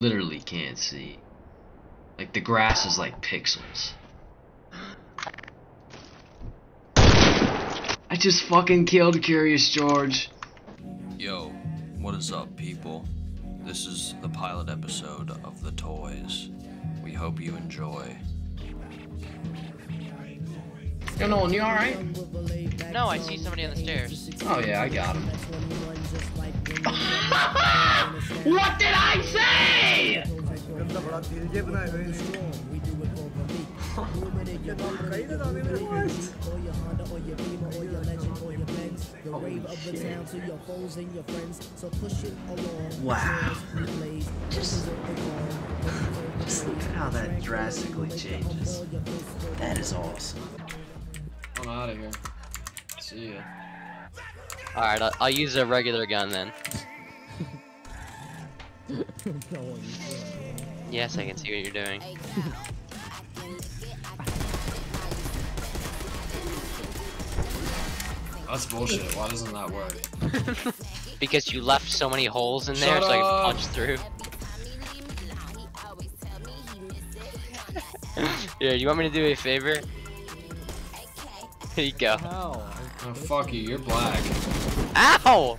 Literally can't see. Like the grass is like pixels. I just fucking killed Curious George. Yo, what is up, people? This is the pilot episode of The Toys. We hope you enjoy. Yo, Nolan, you alright? No, I see somebody on the stairs. Oh yeah, I got him. what did I say? Wow. Just, just look at how that drastically changes. That is awesome. I'm out of here. See ya. Alright, I'll, I'll use a regular gun then. yes, I can see what you're doing. That's bullshit. Why doesn't that work? Because you left so many holes in there Shut so I up. can punch through. Here, you want me to do a favor? Here you go. Oh fuck you, you're black. Ow!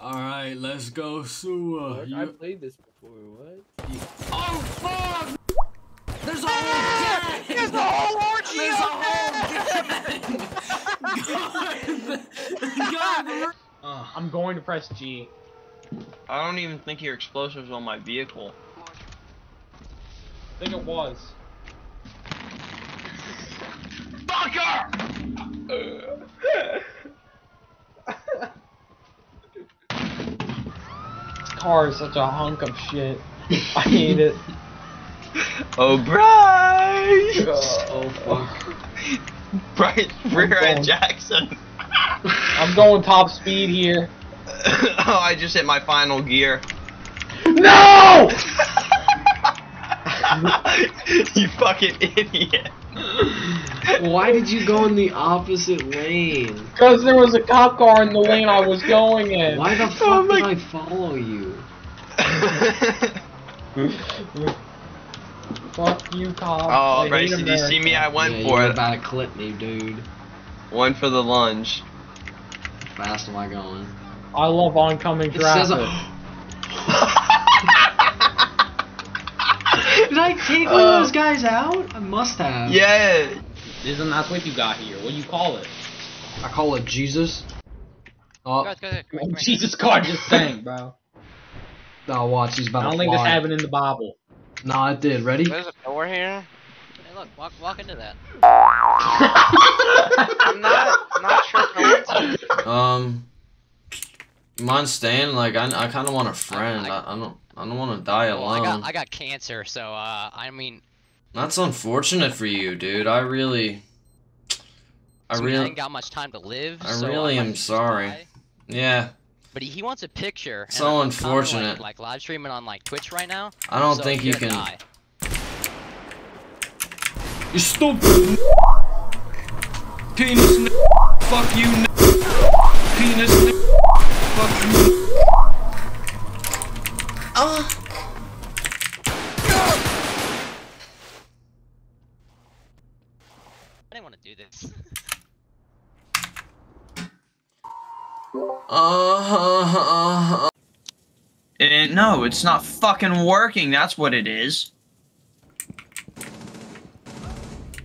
Alright, let's go sewer. What? I played this before. What? Oh fuck! There's a whole Ah! whole There's a whole orgy God! God! I'm going to press G. I don't even think your explosives on my vehicle. I think it was. This car is such a hunk of shit. I hate it. Oh, Bryce! Uh, oh fuck. Bryce, rear going- end Jackson. I'm going top speed here. oh, I just hit my final gear. No! you fucking idiot. Why did you go in the opposite lane? Because there was a cop car in the lane I was going in. Why the oh fuck Oh did I follow you? Fuck you, cop. oh, I Bryce, did you see me? I went yeah, for you're it. about to clip me, dude. One for the lunge. How fast am I going? I love oncoming It traffic. Did I take one of uh, those guys out? I must have. yeah. Isn't that what you got here? What do you call it? I call it Jesus. Oh, Guys, guys, guys, come here. Jesus car just sank, bro. Oh watch, he's about I don't to think this fly. happened in the Bible. Nah, it did. Ready? There's a door here. Hey, look, walk, walk into that. I'm not, not sure if I want to. Um, you mind staying? Like, I, I kind of want a friend. I- I, I don't, I don't want to die Well, I alone. got, I got cancer, so uh, I mean, That's unfortunate for you, dude. I really, I so I really, ain't got much time to live. I so really might am just sorry. die. yeah. But he, he wants a picture. So I'm- I'm kinda, unfortunate. Like, like live streaming on like Twitch right now. I don't so think you can. die. You stupid. Penis. Fuck you. n- Penis. Fuck you. Ah. I didn't want to do this. Uh, Eh, no, it's not fucking working. That's what it is.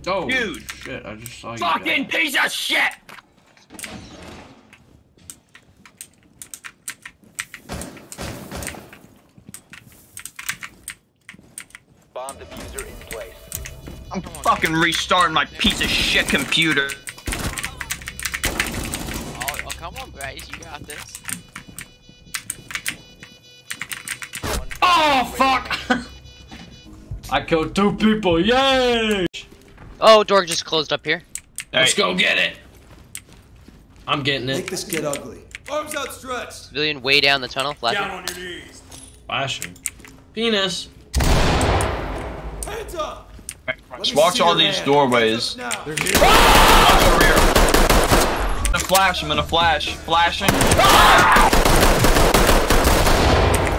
oh, Dude. shit! I just saw you. Fucking piece of shit! Bomb diffuser in place. I'm fucking restarting my piece of shit computer. Come on, Bryce, you got this. Oh fuck! I killed two people. Yay! Oh, door just closed up here. Let's go get it. I'm getting it. Make this get ugly. Arms outstretched. Civilian way down the tunnel, flashing. Down on your knees. Flashing. Penis. Hands up. Just watch all these doorways. Now. Watch over here. Ah! gonna flash. I'm gonna flash. Flashing. Ah!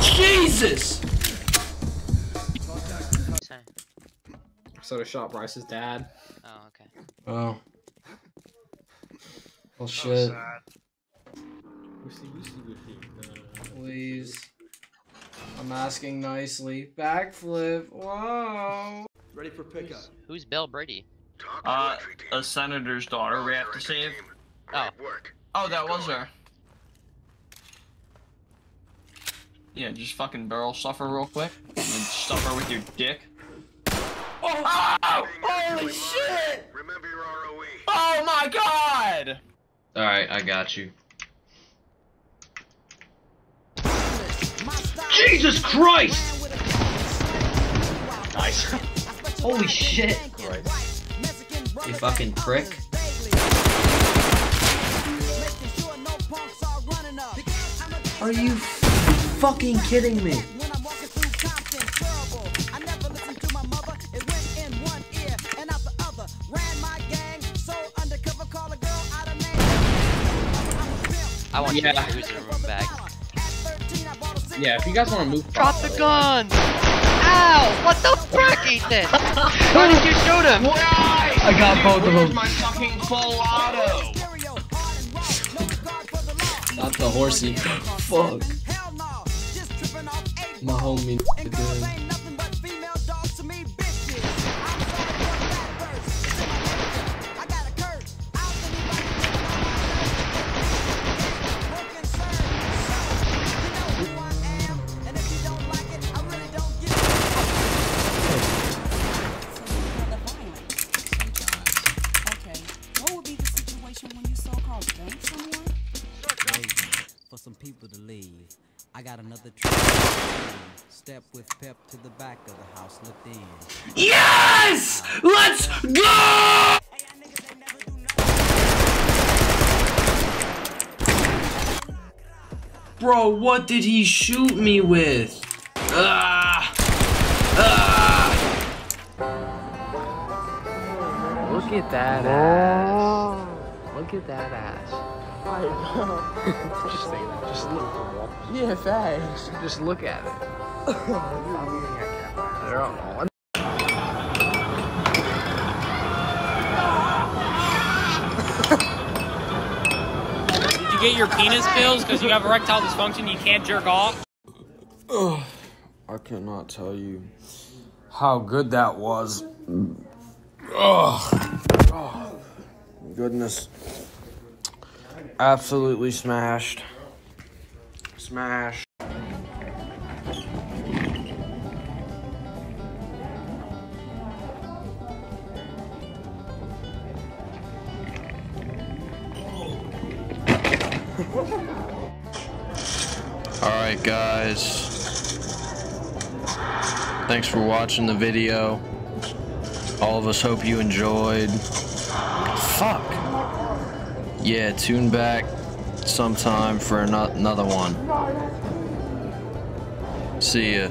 Jesus! Sorry. So to shot Bryce's dad. Oh, okay. Oh. Well, shit. Uh, Please. I'm asking nicely. Backflip. Whoa. Ready for pickup. Who's, who's Bell Brady? Uh, a senator's daughter we have to save. Oh, Oh, that was her. Yeah, just fucking barrel stuff her real quick. And then stuff with your dick. Oh! oh holy shit! Remember your ROE. Oh my god! Alright, I got you. Jesus Christ! Nice. Holy shit. You fucking prick. Are you fucking kidding me? I want Yeah. you to use the room back. Yeah, if you guys want to move. Drop the gun! Ow! What the frick, Ethan? Why did you shoot him? I got both of Where's them. my fucking full auto? The horsey. Fuck. My homie some people to leave. I got another trick. Step with pep to the back of the house, looked in. Yes! Let's go! Bro, what did he shoot me with? Ah! Ah! Look at that ass. Look at that ass. Just say that. Just look. Yeah, thanks. Just look at it. They're all- Did you get your penis pills because you have erectile dysfunction? You can't jerk off. Ugh, I cannot tell you how good that was. Ugh. Oh, goodness. Absolutely smashed. Smash. Alright, guys. Thanks for watching the video. All of us hope you enjoyed. Fuck. Yeah, tune back sometime for another one. See ya.